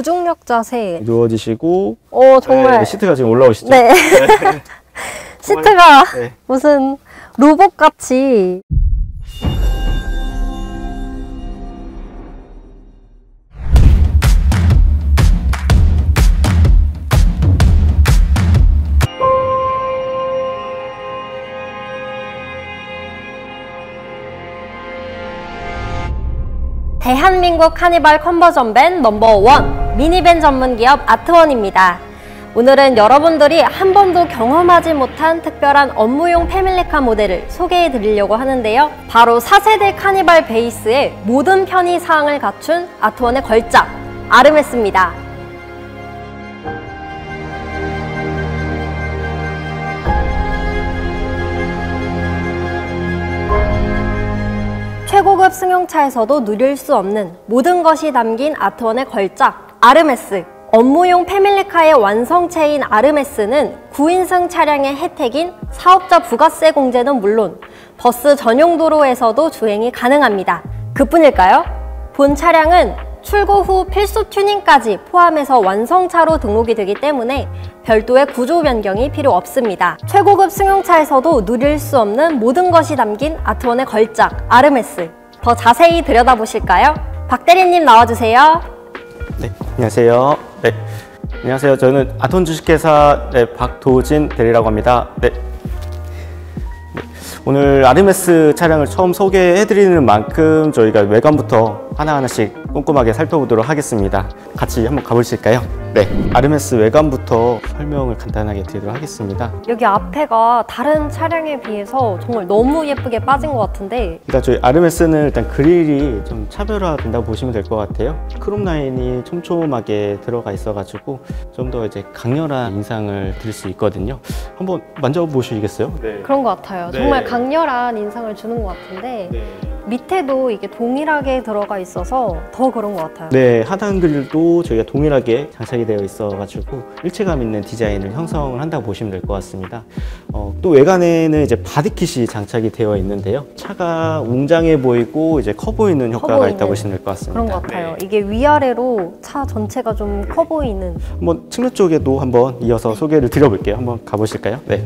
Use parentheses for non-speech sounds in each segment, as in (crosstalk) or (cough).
무중력 자세. 누워지시고 어, 정말. 네, 시트가 지금 올라오시죠? 네. (laughs) 시트가 네. 무슨 로봇 같이. 대한민국 카니발 컨버전 밴 넘버원 미니밴 전문 기업 아트원입니다. 오늘은 여러분들이 한 번도 경험하지 못한 특별한 업무용 패밀리카 모델을 소개해 드리려고 하는데요. 바로 4세대 카니발 베이스의 모든 편의 사항을 갖춘 아트원의 걸작 아르메스입니다. 최고급 승용차에서도 누릴 수 없는 모든 것이 담긴 아트원의 걸작 아르메스 업무용 패밀리카의 완성체인 아르메스는 9인승 차량의 혜택인 사업자 부가세 공제는 물론 버스 전용 도로에서도 주행이 가능합니다. 그뿐일까요? 본 차량은 출고 후 필수 튜닝까지 포함해서 완성차로 등록이 되기 때문에 별도의 구조 변경이 필요 없습니다. 최고급 승용차에서도 누릴 수 없는 모든 것이 담긴 아트원의 걸작 아르메스 더 자세히 들여다보실까요? 박 대리님 나와주세요. 네, 안녕하세요. 네, 안녕하세요. 저는 아톤 주식회사 네, 박도진 대리라고 합니다. 네. 네, 오늘 아르메스 차량을 처음 소개해드리는 만큼 저희가 외관부터 하나하나씩 꼼꼼하게 살펴보도록 하겠습니다. 같이 한번 가보실까요? 네, 아르메스 외관부터 설명을 간단하게 드리도록 하겠습니다. 여기 앞에가 다른 차량에 비해서 정말 너무 예쁘게 빠진 것 같은데 일단 저희 아르메스는 일단 그릴이 좀 차별화된다고 보시면 될 것 같아요. 크롬 라인이 촘촘하게 들어가 있어가지고 좀 더 이제 강렬한 인상을 드릴 수 있거든요. 한번 만져보시겠어요? 네. 그런 것 같아요. 네. 정말 강렬한 인상을 주는 것 같은데 밑에도 이게 동일하게 들어가 있어서 더 그런 것 같아요. 네, 하단 그릴도 저희가 동일하게 장착이 되어 있어가지고 일체감 있는 디자인을 형성을 한다고 보시면 될 것 같습니다. 어, 또 외관에는 이제 body kit이 장착이 되어 있는데요. 차가 웅장해 보이고 이제 커 보이는 효과가 보이는 있다고 보시면 될 것 같습니다. 그런 것 같아요. 네. 이게 위아래로 차 전체가 좀 커 보이는 한번 측면 쪽에도 한번 이어서 소개를 드려볼게요. 한번 가보실까요? 네.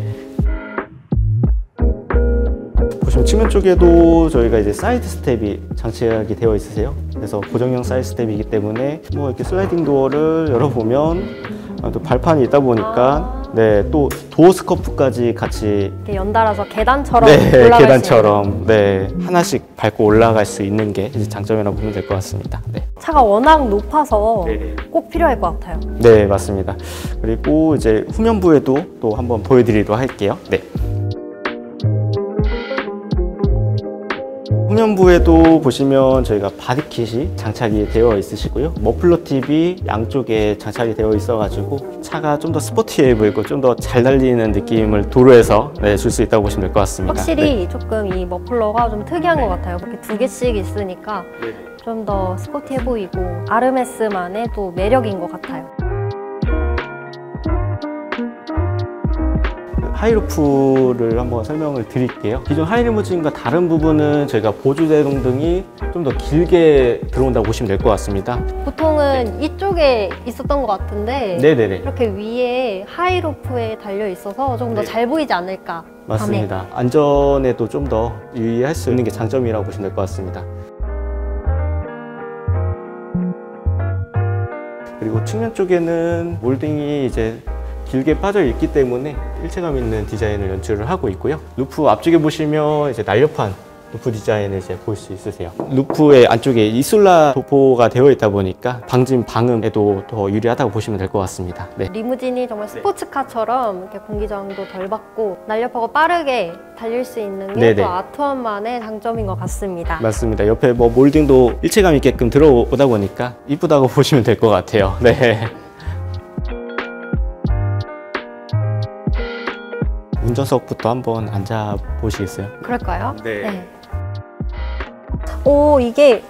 측면 쪽에도 저희가 이제 side step이 장착이 되어 있으세요. 그래서 고정형 side step이기 때문에 뭐 이렇게 슬라이딩 도어를 열어보면 아, 또 발판이 있다 보니까 네, 또 door scuff까지 같이 이렇게 연달아서 계단처럼 네, 계단처럼 네, 하나씩 밟고 올라갈 수 있는 게 이제 장점이라고 보면 될 것 같습니다. 네. 차가 워낙 높아서 네네. 꼭 필요할 것 같아요. 네, 맞습니다. 그리고 이제 후면부에도 또 한번 보여드리도록 할게요. 네. 후면부에도 보시면 저희가 body kit이 장착이 되어 있으시고요. muffler tip이 양쪽에 장착이 되어 있어 가지고 차가 좀 더 스포티해 보이고 좀 더 잘 달리는 느낌을 도로에서 네, 줄 수 있다고 보시면 될 것 같습니다. 확실히 네. 조금 이 머플러가 좀 특이한 것 같아요. 이렇게 두 개씩 있으니까 좀 더 스포티해 보이고 아르메스만의 또 매력인 것 같아요. high roof를 한번 설명을 드릴게요. 기존 하이리무진과 다른 부분은 저희가 보조제동등이 좀 더 길게 들어온다고 보시면 될 것 같습니다. 보통은 이쪽에 있었던 것 같은데 네네네. 이렇게 위에 high roof에 달려 있어서 조금 더 네. 잘 보이지 않을까. 맞습니다. 안전에도 좀 더 유의할 수 있는 게 장점이라고 보시면 될 것 같습니다. 그리고 측면 쪽에는 몰딩이 이제 길게 빠져 있기 때문에 일체감 있는 디자인을 연출을 하고 있고요. 루프 앞쪽에 보시면 이제 날렵한 루프 디자인을 이제 볼 수 있으세요. 루프의 안쪽에 이슬라 도포가 되어 있다 보니까 방진 방음에도 더 유리하다고 보시면 될 것 같습니다. 네. 리무진이 정말 스포츠카처럼 이렇게 공기 저항도 덜 받고 날렵하고 빠르게 달릴 수 있는 게. 또 아트원만의 장점인 것 같습니다. 맞습니다. 옆에 뭐 몰딩도 일체감 있게끔 들어오다 보니까 이쁘다고 (laughs) 보시면 될 것 같아요. 네. 운전석부터 한번 앉아 보시겠어요? 그럴까요? 네. 오 이게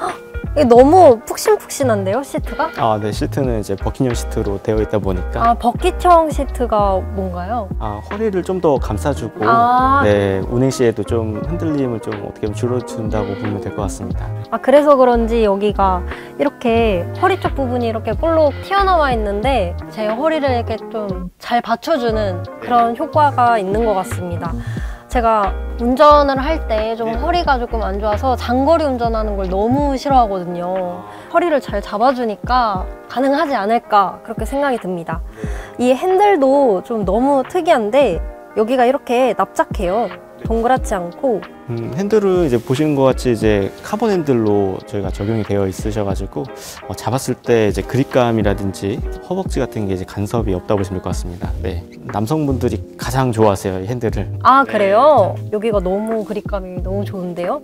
헉, 이게 너무 푹신푹신한데요, 시트가? 아, 네, 시트는 이제 버킷형 시트로 되어 있다 보니까 아, 버킷형 시트가 뭔가요? 아, 허리를 좀 더 감싸주고 아, 네, 운행 시에도 좀 흔들림을 좀 어떻게 보면 줄여준다고 보면 될 것 같습니다. 아, 그래서 그런지 여기가 이렇게 허리 쪽 부분이 이렇게 볼록 튀어나와 있는데 제 허리를 이렇게 좀 잘 받쳐주는 그런 효과가 있는 것 같습니다. 제가 운전을 할 때 좀 네. 허리가 조금 안 좋아서 장거리 운전하는 걸 너무 싫어하거든요. 허리를 잘 잡아주니까 가능하지 않을까 그렇게 생각이 듭니다. 이 핸들도 좀 너무 특이한데 여기가 이렇게 납작해요. 동그랗지 않고 음, 핸들은 이제 보시는 것 같이 이제 카본 핸들로 저희가 적용이 되어 있으셔가지고 어, 잡았을 때 이제 그립감이라든지 허벅지 같은 게 이제 간섭이 없다 보시면 될 것 같습니다. 네, 남성분들이 가장 좋아하세요 이 핸들을. 아 그래요? 여기가 너무 그립감이 너무 좋은데요?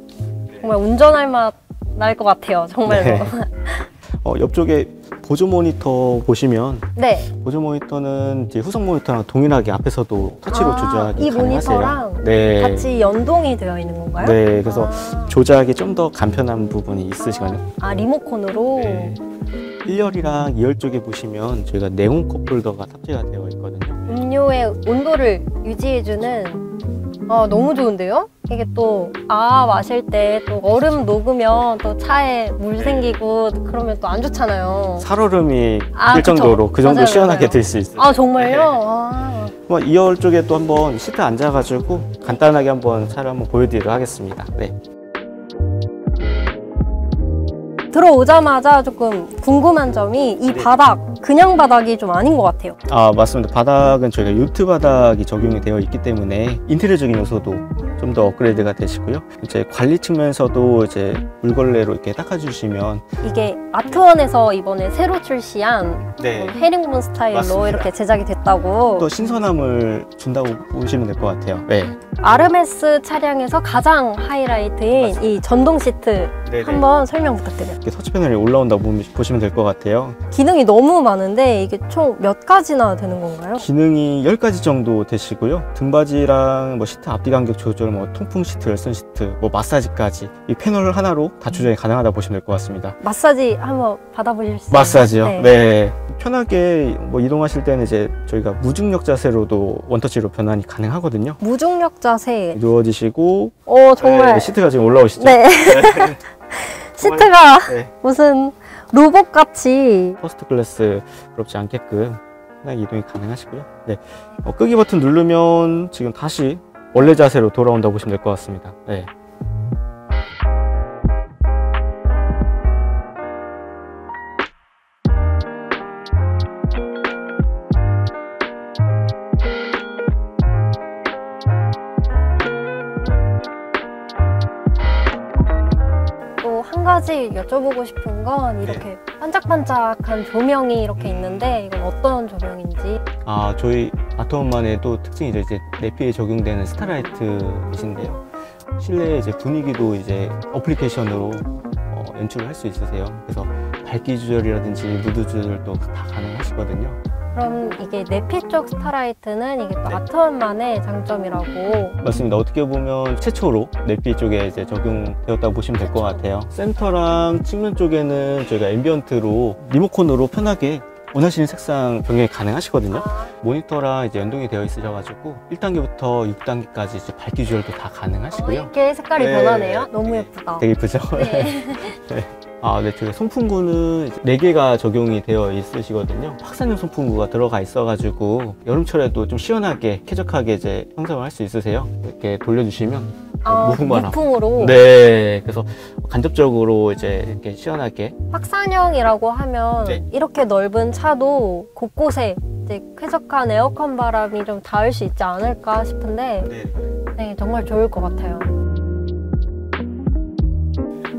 정말 운전할 맛 날 것 같아요 정말로 네. (laughs) 어, 옆쪽에 보조 모니터 보시면 네. 보조 모니터는 이제 후속 모니터랑 동일하게 앞에서도 터치로 아, 조작이 이 가능하세요. 모니터랑 네. 같이 연동이 되어 있는 건가요? 네, 그래서 아, 조작이 좀 더 간편한 부분이 있으시거든요. 아, 리모컨으로 네. 1열이랑 2열 쪽에 보시면 저희가 네온 컵 홀더가 탑재가 되어 있거든요. 음료의 온도를 유지해주는 아 너무 좋은데요? 이게 또 아 마실 때 또 얼음 녹으면 또 차에 물 생기고 그러면 또 안 좋잖아요. 살얼음이 아, 낄 그쵸. 정도로 그 정도 맞아요, 시원하게 맞아요. 들 수 있어요. 아 정말요? 아. 뭐 2열 쪽에 또 한번 시트 앉아가지고 간단하게 한번 차를 한번 보여드리도록 하겠습니다. 네. 들어오자마자 조금 궁금한 점이 이 네. 바닥 그냥 바닥이 좀 아닌 것 같아요. 아 맞습니다. 바닥은 저희가 유트 바닥이 적용이 되어 있기 때문에 인테리어적인 요소도 좀 더 업그레이드가 되시고요. 이제 관리 측면에서도 이제 물걸레로 이렇게 닦아주시면 이게 아트원에서 이번에 새로 출시한 네. 헤링본 스타일로 맞습니다. 이렇게 제작이 됐다고 또 신선함을 준다고 보시면 될 것 같아요. 네. 아르메스 차량에서 가장 하이라이트인 이 전동 시트 한번 설명 부탁드려요. 이렇게 터치 패널이 올라온다고 보시면 될 것 같아요. 기능이 너무 많은데 이게 총 몇 가지나 되는 건가요? 기능이 10가지 정도 되시고요. 등받이랑 뭐 시트 앞뒤 간격 조절, 뭐 통풍 시트, 열선 시트, 뭐 마사지까지 이 패널 하나로 다 조정이 가능하다 고 보시면 될 것 같습니다. 마사지 한번 받아보실 수 마사지요? 네. 네. 편하게 뭐 이동하실 때는 이제 저희가 무중력 자세로도 원터치로 변환이 가능하거든요. 무중력 자세. 누워지시고 어 정말 네, 시트가 지금 올라오시죠? 네. (laughs) 시트가 네. 무슨 로봇 같이 퍼스트 클래스 부럽지 않게끔 편하게 이동이 가능하시고요. 네. 어, 끄기 버튼 누르면 지금 다시 원래 자세로 돌아온다고 보시면 될 것 같습니다. 네. 가지 여쭤보고 싶은 건 이렇게 반짝반짝한 조명이 이렇게 있는데 이건 어떤 조명인지 아, 저희 아트원만의 또 특징이죠. 이제 내피에 적용되는 starlight이신데요. 실내 이제 분위기도 이제 어플리케이션으로 어, 연출을 할 수 있으세요. 그래서 밝기 조절이라든지 무드 조절도 다 가능하시거든요. 그럼 이게 내피 쪽 starlight는 이게 또 네. 아트원만의 장점이라고 맞습니다. 어떻게 보면 최초로 내피 쪽에 이제 적용되었다고 보시면 될 것 같아요. 센터랑 측면 쪽에는 저희가 ambient로 리모컨으로 편하게 원하시는 색상 변경이 가능하시거든요. 모니터랑 이제 연동이 되어 있으셔가지고 1단계부터 6단계까지 이제 밝기 조절도 다 어, 가능하시고요. 이렇게 색깔이 네. 변하네요. 너무 예쁘다. 되게 예쁘죠? 네. (laughs) 아, 네, 저희 송풍구는 4개가 적용이 되어 있으시거든요. 확산형 송풍구가 들어가 있어가지고 여름철에도 좀 시원하게 쾌적하게 이제 형성을 할 수 있으세요. 이렇게 돌려주시면 아. 무풍으로 네, 그래서 간접적으로 이제 이렇게 시원하게 확산형이라고 하면 네. 이렇게 넓은 차도 곳곳에 이제 쾌적한 에어컨 바람이 좀 닿을 수 있지 않을까 싶은데 네, 정말 좋을 것 같아요.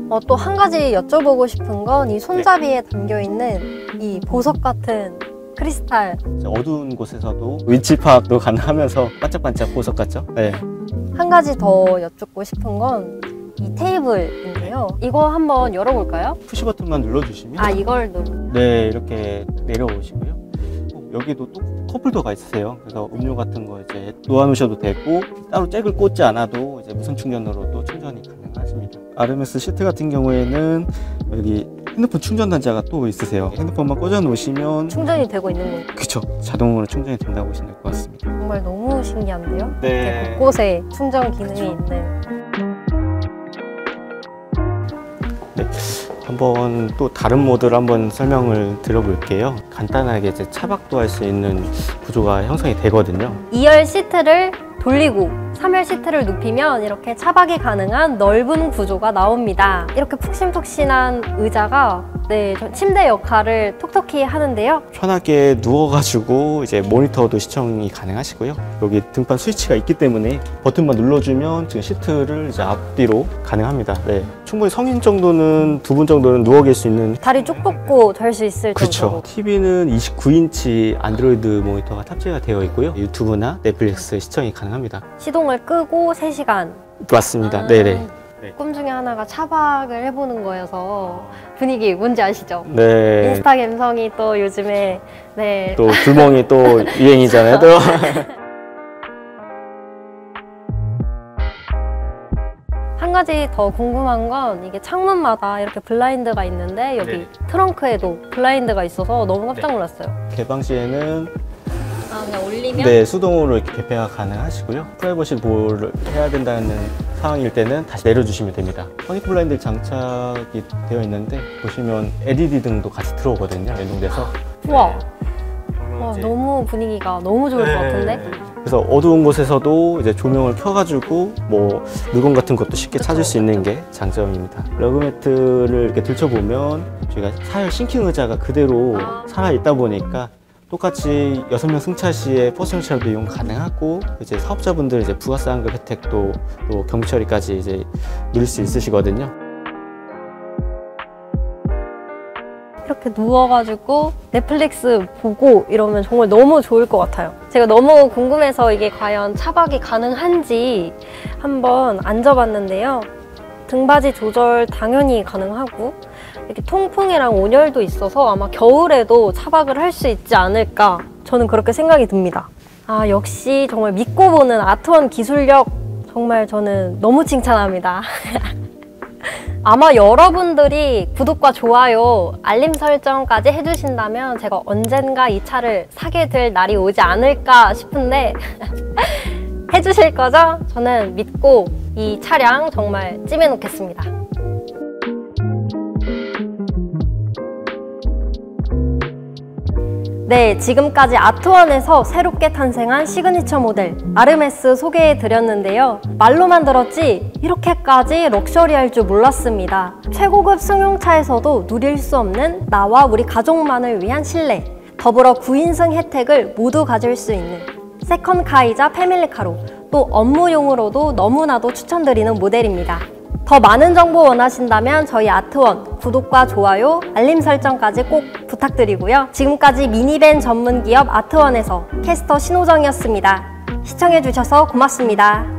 어, 또 한 가지 여쭤보고 싶은 건 이 손잡이에 담겨 있는 이 보석 같은 크리스탈 어두운 곳에서도 위치 파악도 가능하면서 반짝반짝 보석 같죠? 네. 한 가지 더 여쭙고 싶은 건 이 테이블인데요. 이거 한번 열어볼까요? 푸시 버튼만 눌러주시면 아 이걸 누르. 네 이렇게 내려오시고요. 어, 여기도 또 컵홀더가 있으세요. 그래서 음료 같은 거 이제 놓아놓으셔도 되고 따로 잭을 꽂지 않아도 이제 무선 충전으로도 충전이 가능하 RMS 시트 같은 경우에는 여기 핸드폰 충전 단자가 또 있으세요. 핸드폰만 꽂아 놓으시면 충전이 되고 있는 거예요. 그쵸 자동으로 충전이 된다고 보시면 될 것 같습니다. 정말 너무 신기한데요? 네. 이렇게 곳곳에 충전 기능이 그쵸. 있는. 한번 또 다른 모드를 한번 설명을 드려볼게요. 간단하게 이제 차박도 할 수 있는 구조가 형성이 되거든요. 2열 시트를 돌리고 3열 시트를 눕히면 이렇게 차박이 가능한 넓은 구조가 나옵니다. 이렇게 푹신푹신한 의자가 네, 저 침대 역할을 톡톡히 하는데요. 편하게 누워가지고 이제 모니터도 시청이 가능하시고요. 여기 등판 스위치가 있기 때문에 버튼만 눌러주면 지금 시트를 이제 앞뒤로 가능합니다. 네. 충분히 성인 정도는 두 분 정도는 누워 계실 수 있는 다리 쭉 뻗고 잘 수 있을 그렇죠. 정도로. TV는 29인치 안드로이드 모니터가 탑재가 되어 있고요. 유튜브나 넷플릭스 시청이 가능합니다. 시동 을 끄고 3시간. 맞습니다. 네네. 꿈 중에 하나가 차박을 해보는 거여서 분위기 뭔지 아시죠? 네. 인스타 감성이 또 요즘에 네 또 불멍이 또 유행이잖아요. 또. (laughs) 한 가지 더 궁금한 건 이게 창문마다 이렇게 블라인드가 있는데 여기 네. 트렁크에도 블라인드가 있어서 너무 깜짝 놀랐어요. 개방 시에는 아 그냥 올리면 네, 수동으로 이렇게 개폐가 가능하시고요. 프라이버시 보호를 해야 된다는 상황일 때는 다시 내려주시면 됩니다. honey 블라인드 장착이 되어 있는데 보시면 LED 등도 같이 들어오거든요. 연동돼서. 우와 네. 와, 너무 분위기가 너무 좋을 것 같은데 그래서 어두운 곳에서도 이제 조명을 켜가지고 뭐 물건 같은 것도 쉽게 찾을 수 있는 게 장점입니다. rug mat를 이렇게 들춰보면 저희가 사열 sinking 의자가 그대로 아. 살아 있다 보니까 똑같이 여섯 명 승차 시에 샵도 이용 가능하고 이제 사업자분들 이제 부가세 환급 혜택도 또 경비 처리까지 이제 누릴 수 있으시거든요. 이렇게 누워가지고 넷플릭스 보고 이러면 정말 너무 좋을 것 같아요. 제가 너무 궁금해서 이게 과연 차박이 가능한지 한번 앉아봤는데요. 등받이 조절 당연히 가능하고 이렇게 통풍이랑 온열도 있어서 아마 겨울에도 차박을 할 수 있지 않을까 저는 그렇게 생각이 듭니다. 아 역시 정말 믿고 보는 아트원 기술력 정말 저는 너무 칭찬합니다. (laughs) 아마 여러분들이 구독과 좋아요, 알림 설정까지 해주신다면 제가 언젠가 이 차를 사게 될 날이 오지 않을까 싶은데 (laughs) 해주실 거죠? 저는 믿고 이 차량 정말 찜해 놓겠습니다. 네, 지금까지 아트원에서 새롭게 탄생한 시그니처 모델 아르메스 소개해 드렸는데요. 말로만 들었지 이렇게까지 럭셔리할 줄 몰랐습니다. 최고급 승용차에서도 누릴 수 없는 나와 우리 가족만을 위한 실내, 더불어 9인승 혜택을 모두 가질 수 있는 second car이자 패밀리카로 또 업무용으로도 너무나도 추천드리는 모델입니다. 더 많은 정보 원하신다면 저희 아트원 구독과 좋아요, 알림 설정까지 꼭 부탁드리고요. 지금까지 미니밴 전문 기업 아트원에서 캐스터 신호정이었습니다. 시청해주셔서 고맙습니다.